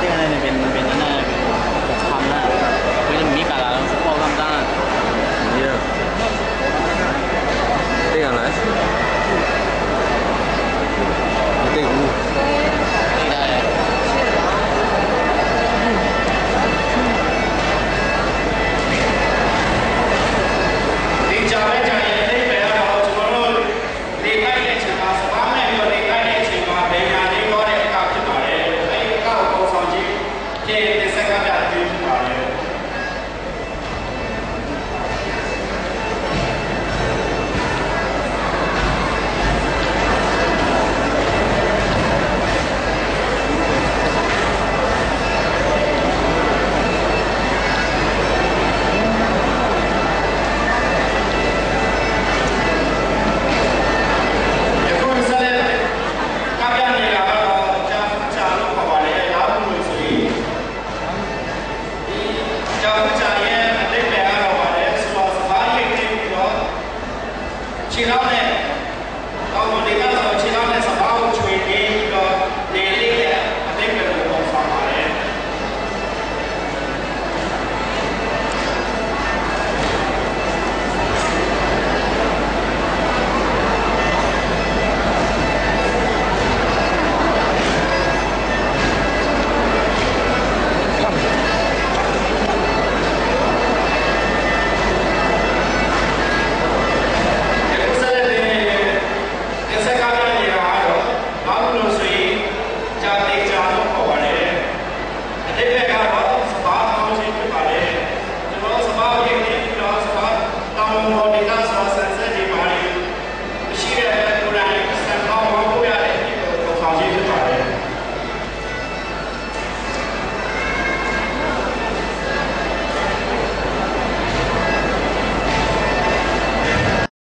tiene envenenada.